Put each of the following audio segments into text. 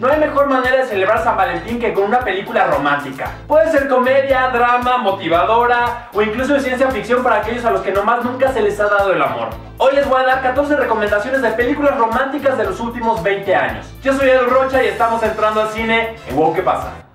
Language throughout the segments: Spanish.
No hay mejor manera de celebrar San Valentín que con una película romántica. Puede ser comedia, drama, motivadora o incluso ciencia ficción para aquellos a los que nomás nunca se les ha dado el amor. Hoy les voy a dar 14 recomendaciones de películas románticas de los últimos 20 años. Yo soy Edu Rocha y estamos entrando al cine en Wow ¿Qué pasa?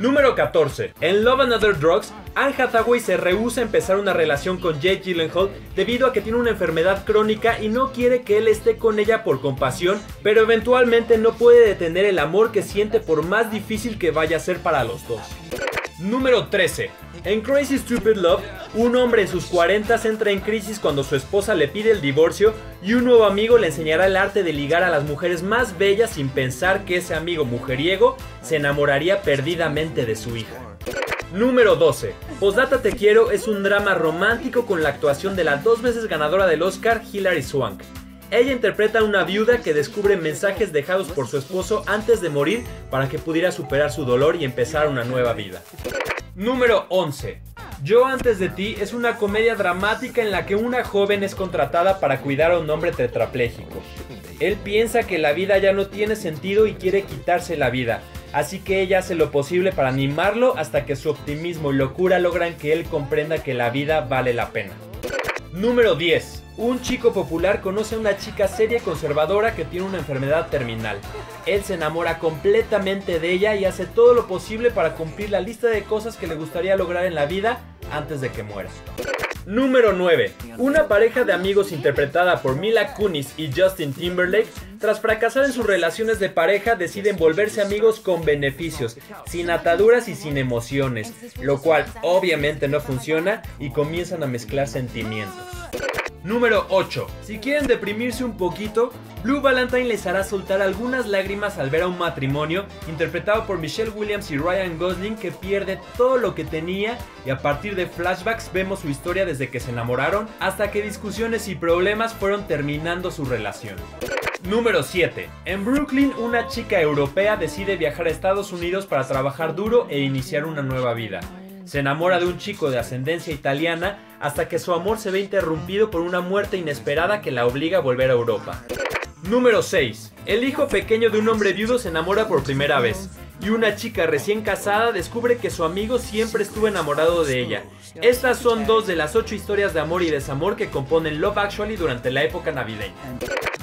Número 14. En Love and Other Drugs, Anne Hathaway se rehúsa a empezar una relación con Jake Gyllenhaal debido a que tiene una enfermedad crónica y no quiere que él esté con ella por compasión, pero eventualmente no puede detener el amor que siente por más difícil que vaya a ser para los dos. Número 13. En Crazy Stupid Love, un hombre en sus 40 entra en crisis cuando su esposa le pide el divorcio y un nuevo amigo le enseñará el arte de ligar a las mujeres más bellas sin pensar que ese amigo mujeriego se enamoraría perdidamente de su hija. Número 12. Posdata Te Quiero es un drama romántico con la actuación de la dos veces ganadora del Oscar, Hilary Swank. Ella interpreta a una viuda que descubre mensajes dejados por su esposo antes de morir para que pudiera superar su dolor y empezar una nueva vida. Número 11. Yo antes de ti es una comedia dramática en la que una joven es contratada para cuidar a un hombre tetrapléjico. Él piensa que la vida ya no tiene sentido y quiere quitarse la vida, así que ella hace lo posible para animarlo hasta que su optimismo y locura logran que él comprenda que la vida vale la pena. Número 10. Un chico popular conoce a una chica seria y conservadora que tiene una enfermedad terminal. Él se enamora completamente de ella y hace todo lo posible para cumplir la lista de cosas que le gustaría lograr en la vida antes de que muera. Número 9. Una pareja de amigos interpretada por Mila Kunis y Justin Timberlake, tras fracasar en sus relaciones de pareja, deciden volverse amigos con beneficios, sin ataduras y sin emociones, lo cual obviamente no funciona y comienzan a mezclar sentimientos. Número 8. Si quieren deprimirse un poquito, Blue Valentine les hará soltar algunas lágrimas al ver a un matrimonio interpretado por Michelle Williams y Ryan Gosling que pierde todo lo que tenía y a partir de flashbacks vemos su historia desde que se enamoraron hasta que discusiones y problemas fueron terminando su relación. Número 7. En Brooklyn, una chica europea decide viajar a Estados Unidos para trabajar duro e iniciar una nueva vida. Se enamora de un chico de ascendencia italiana hasta que su amor se ve interrumpido por una muerte inesperada que la obliga a volver a Europa. Número 6. El hijo pequeño de un hombre viudo se enamora por primera vez. Y una chica recién casada descubre que su amigo siempre estuvo enamorado de ella. Estas son dos de las ocho historias de amor y desamor que componen Love Actually durante la época navideña.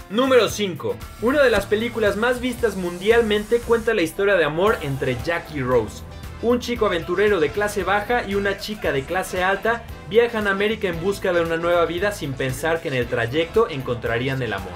Número 5. Una de las películas más vistas mundialmente cuenta la historia de amor entre Jack y Rose. Un chico aventurero de clase baja y una chica de clase alta viajan a América en busca de una nueva vida sin pensar que en el trayecto encontrarían el amor.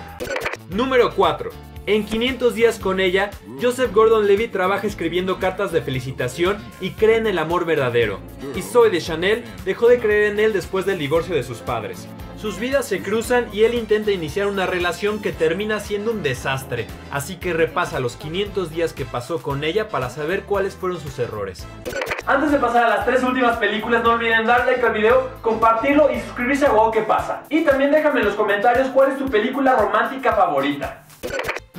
Número 4. En 500 días con ella, Joseph Gordon-Levy trabaja escribiendo cartas de felicitación y cree en el amor verdadero. Y Zoe de Chanel dejó de creer en él después del divorcio de sus padres. Sus vidas se cruzan y él intenta iniciar una relación que termina siendo un desastre, así que repasa los 500 días que pasó con ella para saber cuáles fueron sus errores. Antes de pasar a las tres últimas películas, no olviden dar like al video, compartirlo y suscribirse a Wow ¿Qué pasa? Y también déjame en los comentarios cuál es tu película romántica favorita.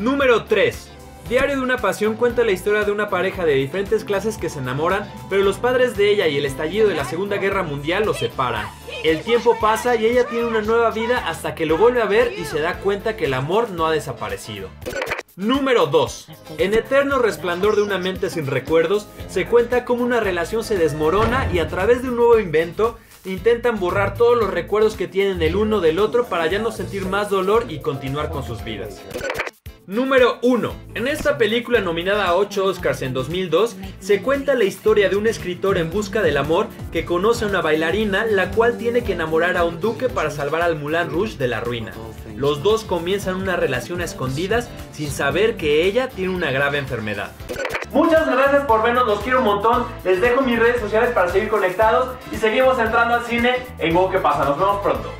Número 3. Diario de una Pasión cuenta la historia de una pareja de diferentes clases que se enamoran, pero los padres de ella y el estallido de la Segunda Guerra Mundial los separan. El tiempo pasa y ella tiene una nueva vida hasta que lo vuelve a ver y se da cuenta que el amor no ha desaparecido. Número 2. En Eterno Resplandor de una mente sin recuerdos, se cuenta cómo una relación se desmorona y a través de un nuevo invento, intentan borrar todos los recuerdos que tienen el uno del otro para ya no sentir más dolor y continuar con sus vidas. Número 1. En esta película nominada a 8 Oscars en 2002, se cuenta la historia de un escritor en busca del amor que conoce a una bailarina la cual tiene que enamorar a un duque para salvar al Moulin Rouge de la ruina. Los dos comienzan una relación a escondidas sin saber que ella tiene una grave enfermedad. Muchas gracias por vernos, los quiero un montón. Les dejo mis redes sociales para seguir conectados y seguimos entrando al cine en Go que pasa. Nos vemos pronto.